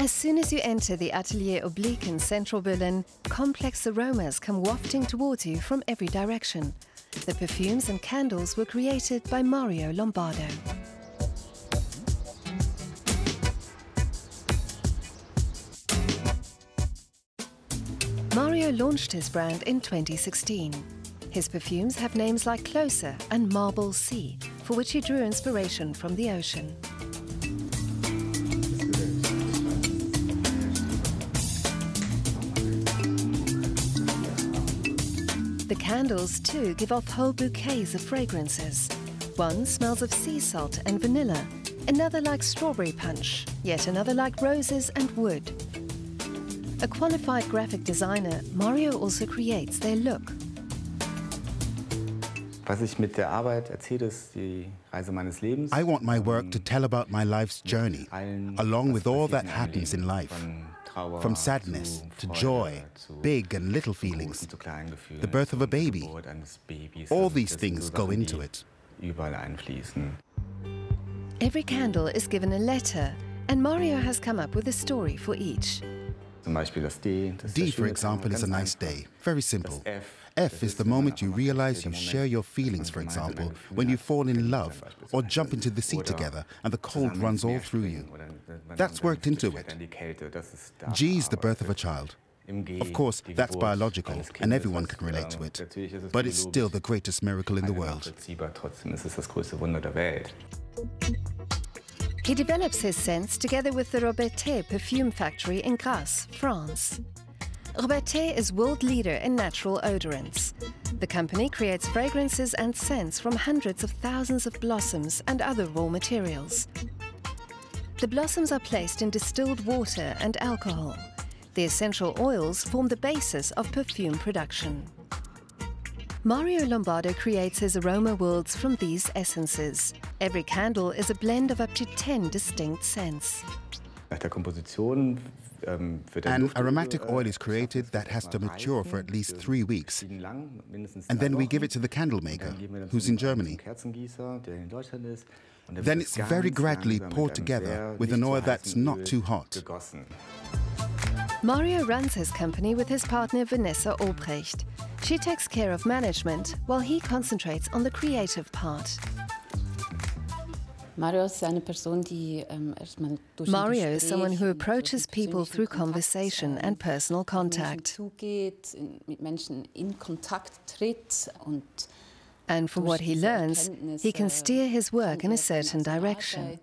As soon as you enter the Atelier Oblique in central Berlin, complex aromas come wafting towards you from every direction. The perfumes and candles were created by Mario Lombardo. Mario launched his brand in 2016. His perfumes have names like Closer and Marble Sea, for which he drew inspiration from the ocean. Candles, too, give off whole bouquets of fragrances. One smells of sea salt and vanilla, another like strawberry punch, yet another like roses and wood. A qualified graphic designer, Mario also creates their look. Was ich mit der Arbeit erzähle, ist die Reise meines Lebens. I want my work to tell about my life's journey, along with all that happens in life. From sadness to joy, big and little feelings, the birth of a baby. All these things go into it. Every candle is given a letter, and Mario has come up with a story for each. D, for example, is a nice day. Very simple. F is the moment you realize you share your feelings, for example, when you fall in love or jump into the sea together and the cold runs all through you. That's worked into it. G is the birth of a child. Of course, that's biological, and everyone can relate to it. But it's still the greatest miracle in the world. He develops his scents together with the Robertet perfume factory in Grasse, France. Robertet is world leader in natural odorants. The company creates fragrances and scents from hundreds of thousands of blossoms and other raw materials. The blossoms are placed in distilled water and alcohol. The essential oils form the basis of perfume production. Mario Lombardo creates his aroma worlds from these essences. Every candle is a blend of up to 10 distinct scents. An aromatic oil is created that has to mature for at least three weeks. And then we give it to the candle maker, who's in Germany. Then it's very gradually poured together with an oil that's not too hot. Mario runs his company with his partner Vanessa Albrecht. She takes care of management while he concentrates on the creative part. Mario is someone who approaches people through conversation and personal contact. And from what he learns, he can steer his work in a certain direction.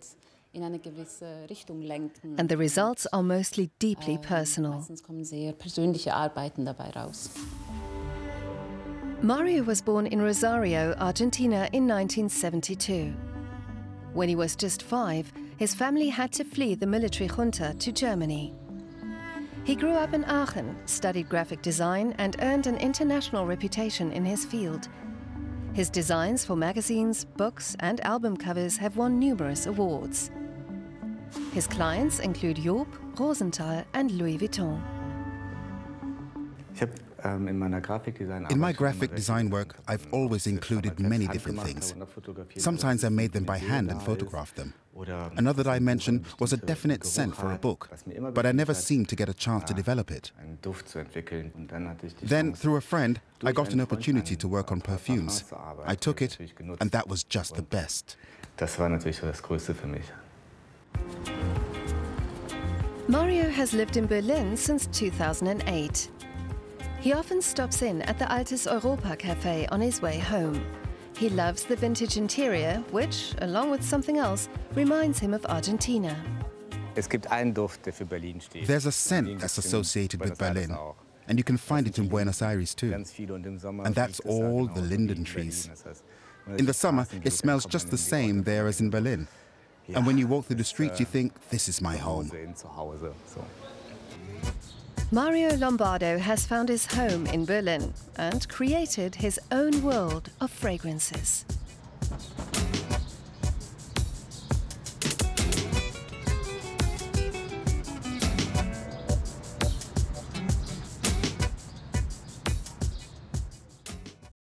And the results are mostly deeply personal. Mario was born in Rosario, Argentina in 1972. When he was just five, his family had to flee the military junta to Germany. He grew up in Aachen, studied graphic design, and earned an international reputation in his field. His designs for magazines, books, and album covers have won numerous awards. His clients include Joop, Rosenthal, and Louis Vuitton. Ähm, in my graphic design work, I've always included many different things. Sometimes I made them by hand and photographed them. Another dimension was a definite scent for a book, but I never seemed to get a chance to develop it. Then, through a friend, I got an opportunity to work on perfumes. I took it, and that was just the best. Mario has lived in Berlin since 2008. He often stops in at the Altes Europa Cafe on his way home. He loves the vintage interior, which, along with something else, reminds him of Argentina. There's a scent that's associated with Berlin, and you can find it in Buenos Aires too. And that's all the linden trees. In the summer, it smells just the same there as in Berlin. And when you walk through the streets, you think, this is my home. Mario Lombardo has found his home in Berlin and created his own world of fragrances.